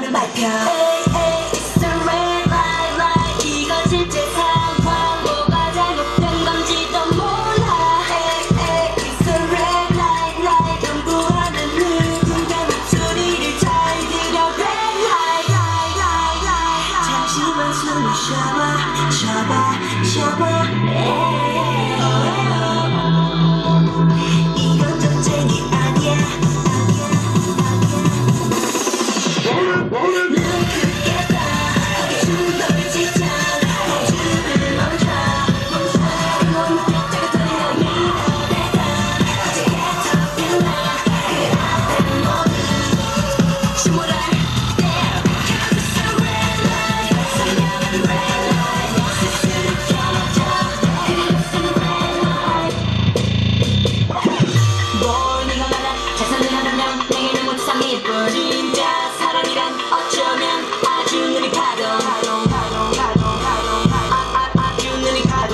진실이라면 발표 Hey, hey, it's a red light, light. 이건 실제 상황. 뭐가 잘못된 건지도 몰라. Hey, hey, it's a red light, light 연구하는 누군가 목소리를 잘 들여 Red light, light, light, light, 잠시만 숨을 쉬어봐, 쉬어봐, 쉬어봐 이건